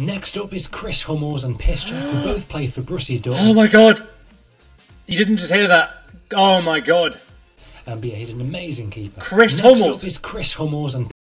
Next up is Chris Hummels and Piszczek, who both play for Borussia Oh my god! You didn't just hear that. Oh my god. Um, but yeah, he's an amazing keeper. Chris Next Hummels. up is Chris Hummels and